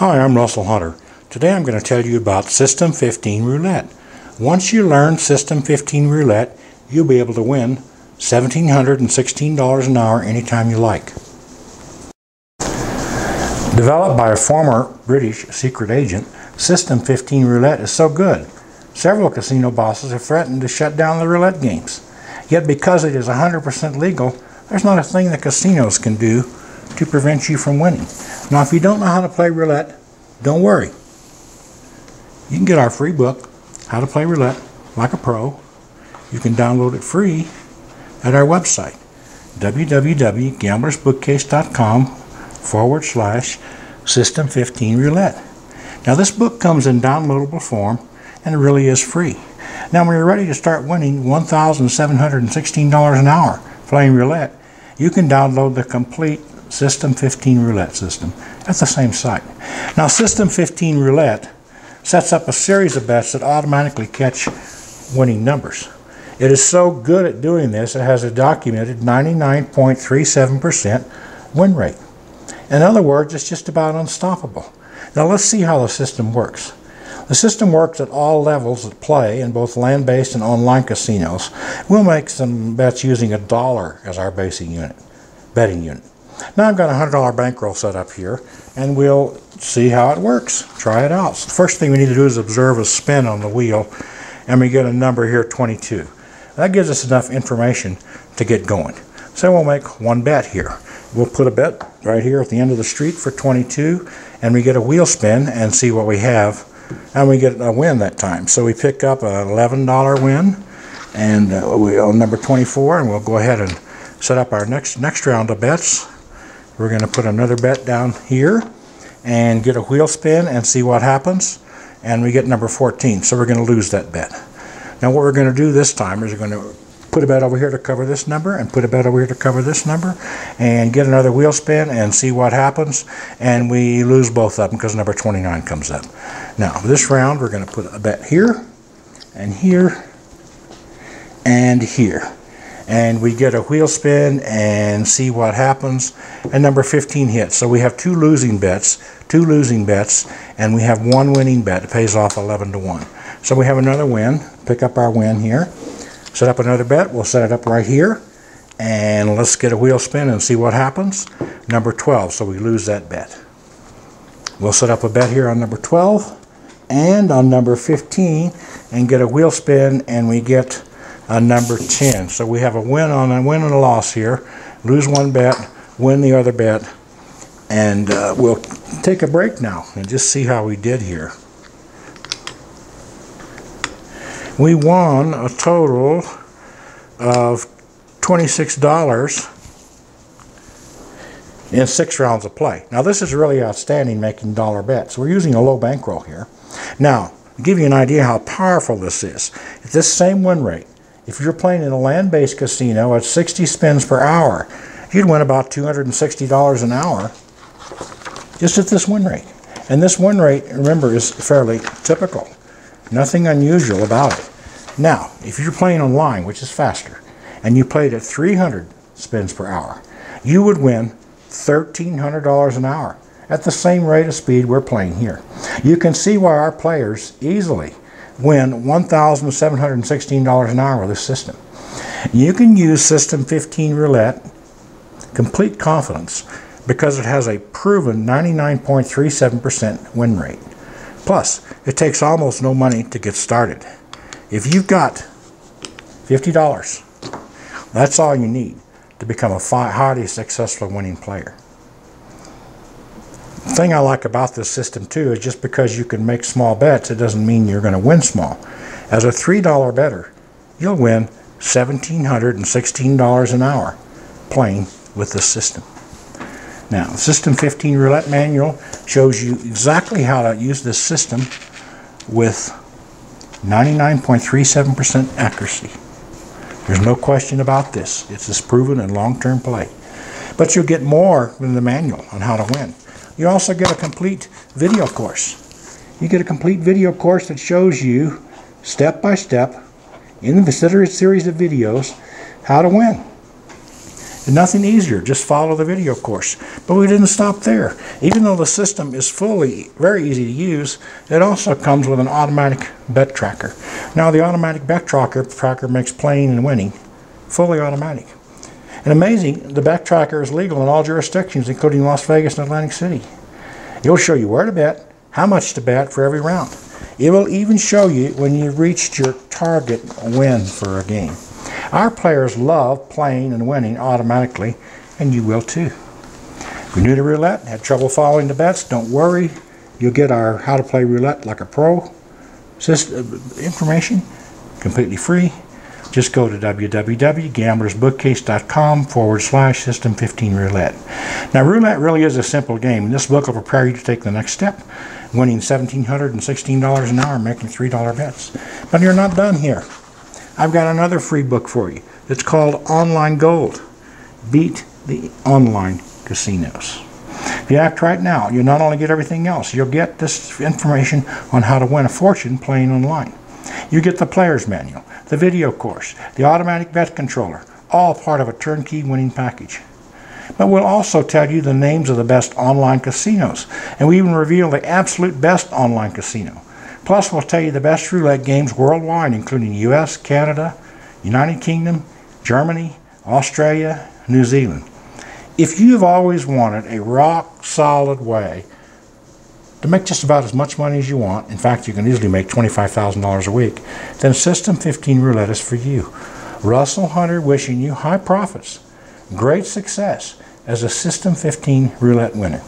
Hi, I'm Russell Hunter. Today I'm going to tell you about System 15 Roulette. Once you learn System 15 Roulette, you'll be able to win $1,716 an hour anytime you like. Developed by a former British secret agent, System 15 Roulette is so good. Several casino bosses have threatened to shut down the roulette games. Yet because it is 100% legal, there's not a thing the casinos can do to prevent you from winning. Now, if you don't know how to play roulette, don't worry. You can get our free book, How to Play Roulette Like a Pro. You can download it free at our website, www.gamblersbookcase.com forward slash System 15 Roulette. Now, this book comes in downloadable form and it really is free. Now, when you're ready to start winning $1,716 an hour playing roulette, you can download the complete System 15 roulette system at the same site. Now System 15 roulette sets up a series of bets that automatically catch winning numbers. It is so good at doing this, it has a documented 99.37% win rate. In other words, it's just about unstoppable. Now let's see how the system works. The system works at all levels of play in both land-based and online casinos. We'll make some bets using a dollar as our basic unit, betting unit. Now I've got a $100 bankroll set up here, and we'll see how it works. Try it out. So the first thing we need to do is observe a spin on the wheel, and we get a number here, 22. That gives us enough information to get going. So we'll make one bet here. We'll put a bet right here at the end of the street for 22, and we get a wheel spin and see what we have, and we get a win that time. So we pick up an $11 win, and uh, we on number 24, and we'll go ahead and set up our next next round of bets. We're going to put another bet down here and get a wheel spin and see what happens. And we get number 14, so we're going to lose that bet. Now what we're going to do this time is we're going to put a bet over here to cover this number and put a bet over here to cover this number and get another wheel spin and see what happens and we lose both of them because number 29 comes up. Now this round we're going to put a bet here and here and here and we get a wheel spin and see what happens. And number 15 hits. So we have two losing bets two losing bets and we have one winning bet. It pays off 11 to 1 so we have another win. Pick up our win here. Set up another bet. We'll set it up right here. And let's get a wheel spin and see what happens. Number 12 so we lose that bet. We'll set up a bet here on number 12 and on number 15 and get a wheel spin and we get a number 10. So we have a win on a win and a loss here. Lose one bet, win the other bet, and uh, we'll take a break now and just see how we did here. We won a total of $26 in six rounds of play. Now this is really outstanding making dollar bets. We're using a low bankroll here. Now, to give you an idea how powerful this is, at this same win rate, if you're playing in a land-based casino at 60 spins per hour, you'd win about $260 an hour just at this win rate. And this win rate, remember, is fairly typical. Nothing unusual about it. Now, if you're playing online, which is faster, and you played at 300 spins per hour, you would win $1,300 an hour at the same rate of speed we're playing here. You can see why our players easily win $1,716 an hour with this system. You can use System 15 Roulette, complete confidence, because it has a proven 99.37% win rate. Plus, it takes almost no money to get started. If you've got $50, that's all you need to become a highly successful winning player thing I like about this system too is just because you can make small bets, it doesn't mean you're going to win small. As a $3 better, you'll win $1,716 an hour playing with this system. Now, System 15 Roulette Manual shows you exactly how to use this system with 99.37% accuracy. There's no question about this. It's proven in long-term play. But you'll get more than the manual on how to win. You also get a complete video course. You get a complete video course that shows you step by step in the series of videos how to win. And nothing easier, just follow the video course. But we didn't stop there. Even though the system is fully very easy to use, it also comes with an automatic bet tracker. Now the automatic bet tracker, tracker makes playing and winning fully automatic. And amazing, the bet tracker is legal in all jurisdictions, including Las Vegas and Atlantic City. It'll show you where to bet, how much to bet for every round. It will even show you when you've reached your target win for a game. Our players love playing and winning automatically, and you will too. If you're new to roulette, and had trouble following the bets, don't worry. You'll get our how to play roulette like a pro system, uh, information completely free. Just go to www.gamblersbookcase.com forward slash system 15 roulette. Now, roulette really is a simple game, this book will prepare you to take the next step, winning $1,716 an hour, making $3 bets. But you're not done here. I've got another free book for you. It's called Online Gold Beat the Online Casinos. If you act right now, you'll not only get everything else, you'll get this information on how to win a fortune playing online. You get the player's manual, the video course, the automatic bet controller, all part of a turnkey winning package. But we'll also tell you the names of the best online casinos, and we even reveal the absolute best online casino. Plus, we'll tell you the best roulette games worldwide, including US, Canada, United Kingdom, Germany, Australia, New Zealand. If you've always wanted a rock solid way to make just about as much money as you want, in fact, you can easily make $25,000 a week, then System 15 Roulette is for you. Russell Hunter wishing you high profits, great success as a System 15 Roulette winner.